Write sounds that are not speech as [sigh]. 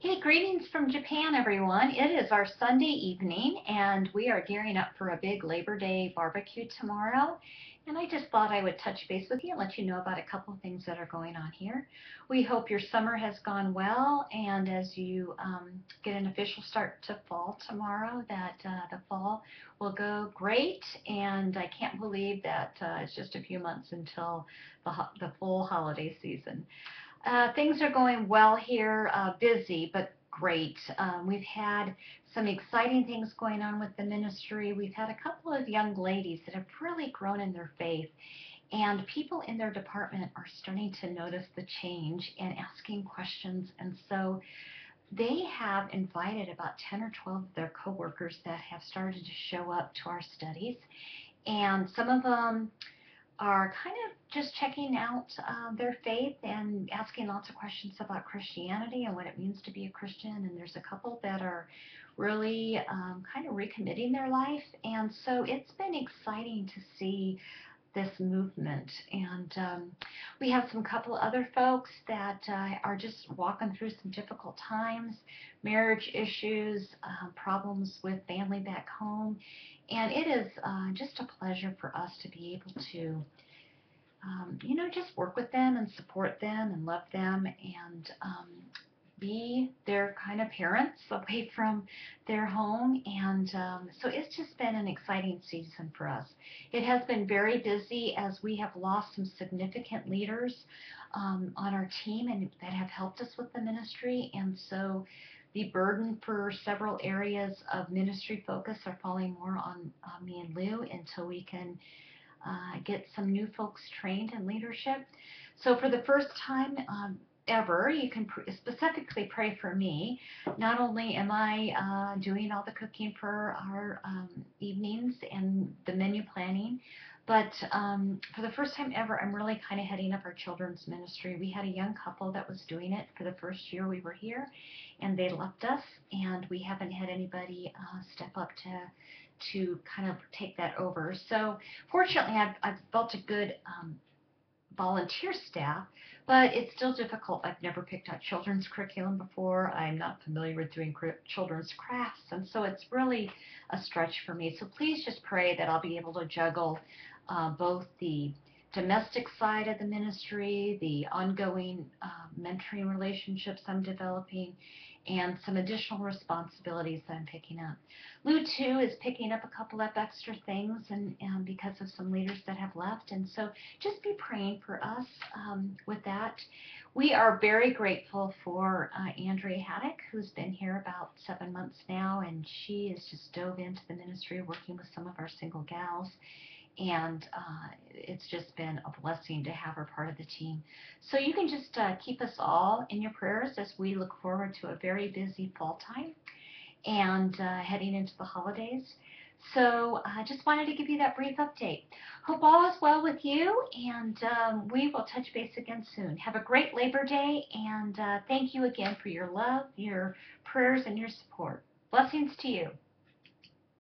Hey, greetings from Japan, everyone. It is our Sunday evening, and we are gearing up for a big Labor Day barbecue tomorrow. And I just thought I would touch base with you and let you know about a couple of things that are going on here. We hope your summer has gone well, and as you um, get an official start to fall tomorrow, that uh, the fall will go great. And I can't believe that uh, it's just a few months until the, the full holiday season. Uh, things are going well here, uh, busy, but great. Um, we've had some exciting things going on with the ministry. We've had a couple of young ladies that have really grown in their faith. And people in their department are starting to notice the change and asking questions. And so they have invited about 10 or 12 of their coworkers that have started to show up to our studies. And some of them are kind of just checking out uh, their faith and asking lots of questions about Christianity and what it means to be a Christian. And there's a couple that are really um, kind of recommitting their life. And so it's been exciting to see this movement. And um, we have some couple other folks that uh, are just walking through some difficult times, marriage issues, uh, problems with family back home. And it is uh, just a pleasure for us to be able to, um, you know, just work with them and support them and love them and um, be their kind of parents [laughs] away from their home. And um, so it's just been an exciting season for us. It has been very busy as we have lost some significant leaders um, on our team and that have helped us with the ministry. And so the burden for several areas of ministry focus are falling more on me and Lou until we can uh, get some new folks trained in leadership. So for the first time um, ever, you can pr specifically pray for me. Not only am I uh, doing all the cooking for our um, evenings and the menu planning, but um, for the first time ever, I'm really kind of heading up our children's ministry. We had a young couple that was doing it for the first year we were here, and they left us, and we haven't had anybody uh, step up to to kind of take that over. So fortunately, I've, I've built a good um, volunteer staff, but it's still difficult. I've never picked out children's curriculum before. I'm not familiar with doing children's crafts, and so it's really a stretch for me. So please just pray that I'll be able to juggle uh, both the domestic side of the ministry, the ongoing uh, mentoring relationships I'm developing, and some additional responsibilities that I'm picking up. Lou, too, is picking up a couple of extra things and, and because of some leaders that have left. And so just be praying for us um, with that. We are very grateful for uh, Andrea Haddock, who's been here about seven months now, and she has just dove into the ministry working with some of our single gals and uh, it's just been a blessing to have her part of the team. So you can just uh, keep us all in your prayers as we look forward to a very busy fall time and uh, heading into the holidays. So I just wanted to give you that brief update. Hope all is well with you, and um, we will touch base again soon. Have a great Labor Day, and uh, thank you again for your love, your prayers, and your support. Blessings to you.